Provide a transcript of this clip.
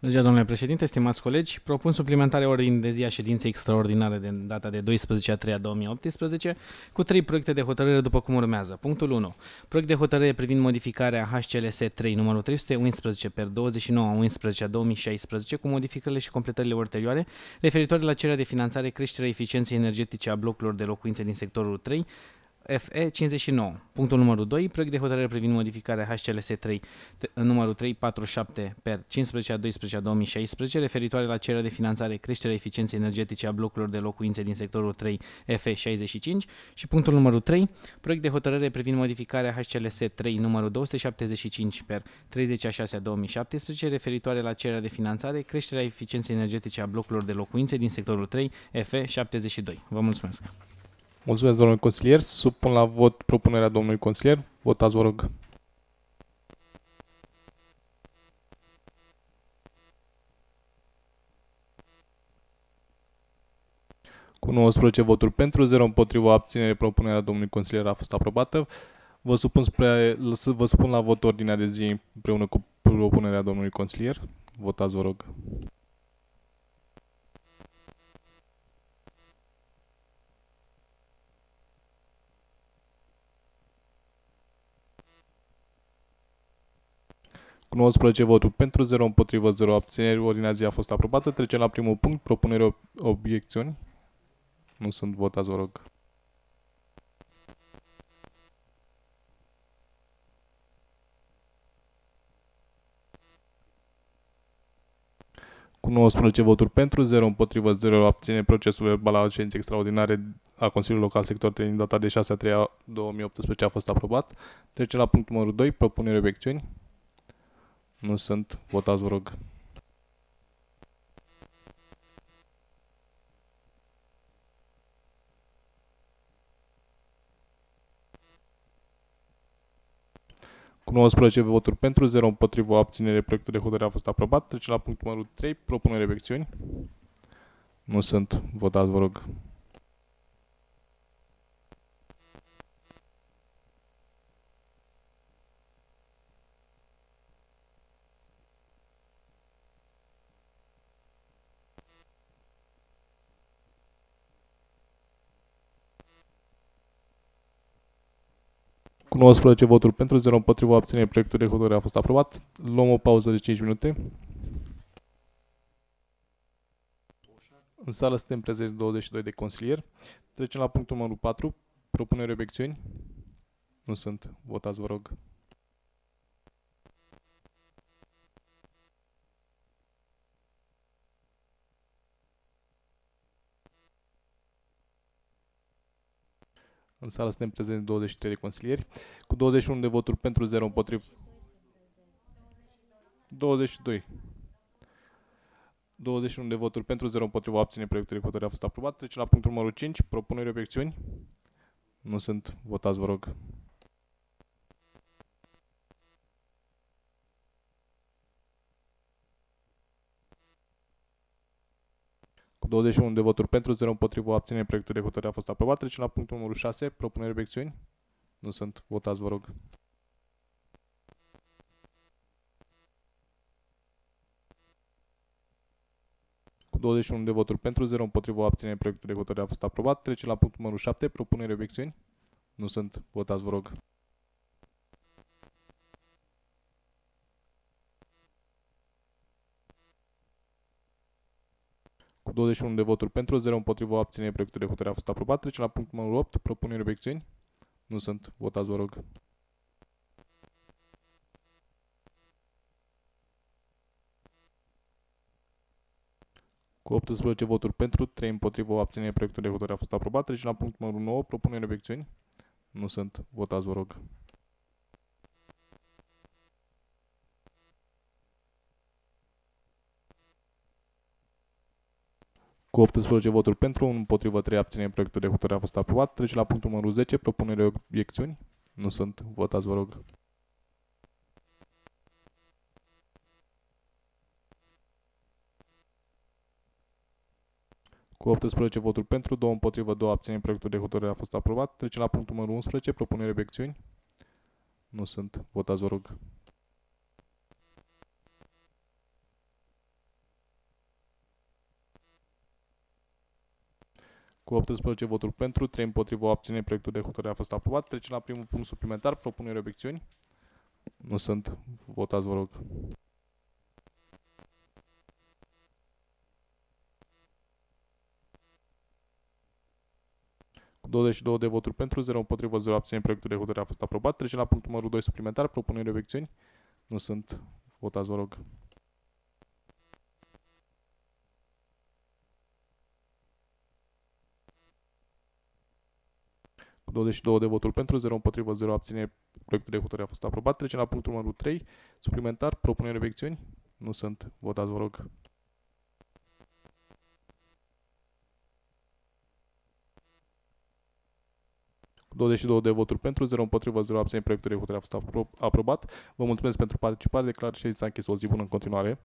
Bună ziua, domnule președinte, stimați colegi. Propun suplimentarea ordinii de zi a ședinței extraordinare de data de 12 a 3 a 2018 cu trei proiecte de hotărâre după cum urmează. Punctul 1. Proiect de hotărâre privind modificarea HCLS 3 numărul 311 per 29 a 11 a 2016 cu modificările și completările ulterioare referitoare la cererea de finanțare creșterea eficienței energetice a blocurilor de locuințe din sectorul 3 FE 59. Punctul numărul 2. Proiect de hotărâre privind modificarea HCLS 3 numărul 347 per 15 a 12 a 2016 referitoare la cererea de finanțare creșterea eficienței energetice a blocurilor de locuințe din sectorul 3 FE 65 și punctul numărul 3. Proiect de hotărâre privind modificarea HCLS 3 numărul 275 per 30 a 6 a 2017 referitoare la cererea de finanțare creșterea eficienței energetice a blocurilor de locuințe din sectorul 3 FE 72. Vă mulțumesc! Mulțumesc, domnule consilier. Supun la vot propunerea domnului consilier. Votați, vă rog. Cu 19 voturi pentru, 0 împotriva abținere, propunerea domnului consilier a fost aprobată. Vă supun, spre, vă supun la vot ordinea de zi împreună cu propunerea domnului consilier. Votați, vă rog. Cu 19 voturi pentru, 0 împotrivă, 0 abțineri, ordinea zi a fost aprobată. Trecem la primul punct, propunere obiecțiuni. Nu sunt votați, vă rog. Cu 19 voturi pentru, 0 împotrivă, 0 abține procesul verbal al ședinței extraordinare a Consiliului Local Sector 3 din data de 6 a 3 a 2018 a fost aprobat. Trecem la punctul numărul 2, propunere obiecțiuni. Nu sunt. Votați, vă rog. Cu 19 voturi pentru, 0 împotrivă, abținere, proiectul de hotărâre a fost aprobat. Trecem la punctul numărul 3, propunere obiecțiuni. Nu sunt. Votați, vă rog. Cu 19 voturi pentru, 0 împotriva abținere, proiectul de hotărâre a fost aprobat. Luăm o pauză de 5 minute. În sală suntem prezenți 22 de consilieri. Trecem la punctul numărul 4, propunere obiecțiuni. Nu sunt. Votați, vă rog. În sală suntem prezenți 23 de consilieri, cu 21 de voturi pentru 0 împotriva. 22. 21 de voturi pentru 0 împotriva abține proiectul de hotărâre a fost aprobat. Trecem la punctul numărul 5, propuneri obiecțiuni. Nu sunt. Votați, vă rog. 21 de voturi pentru, 0 împotriva, abține proiectul de hotărâre a fost aprobat. Trecem la punctul numărul 6, propuneri obiecțiuni. Nu sunt. Votați, vă rog. Cu 21 de voturi pentru, 0 împotriva, abține proiectul de hotărâre a fost aprobat. Trecem la punctul numărul 7, propuneri obiecțiuni. Nu sunt. Votați, vă rog. Cu 21 de voturi pentru, 0 împotriva, abține proiectul de hotărâre a fost aprobat. Trecem la punctul numărul 8, propuneri obiecțiuni. Nu sunt. Votați, vă rog. Cu 18 voturi pentru, 3 împotriva, abține proiectul de hotărâre a fost aprobat. Trecem la punctul numărul 9, propuneri obiecțiuni. Nu sunt. Votați, vă rog. Cu 18 voturi pentru, 1 împotrivă, 3 abține, proiectul de hotărâre a fost aprobat. Trecem la punctul numărul 10, propunere obiecțiuni. Nu sunt. Votați, vă rog. Cu 18 voturi pentru, 2 împotrivă, 2 abține, proiectul de hotărâre a fost aprobat. Trecem la punctul numărul 11, propunere obiecțiuni. Nu sunt. Votați, vă rog. Cu 18 voturi pentru, 3 împotrivă, o abținere, proiectul de hotărâre a fost aprobat. Trecem la primul punct suplimentar, propuneri obiecțiuni. Nu sunt. Votați, vă rog. Cu 22 de voturi pentru, 0 împotrivă, 0 abțineri, proiectul de hotărâre a fost aprobat. Trecem la punctul numărul 2 suplimentar, propuneri obiecțiuni. Nu sunt. Votați, vă rog. Cu 22 de voturi pentru, 0 împotrivă, 0 abțineri, proiectul de hotărâre a fost aprobat. Trecem la punctul numărul 3, suplimentar, propuneri obiecțiuni. Nu sunt. Votați, vă rog. Cu 22 de voturi pentru, 0 împotrivă, 0 abțineri, proiectul de hotărâre a fost apro- aprobat. Vă mulțumesc pentru participare, declar ședința închisă o zi bună în continuare.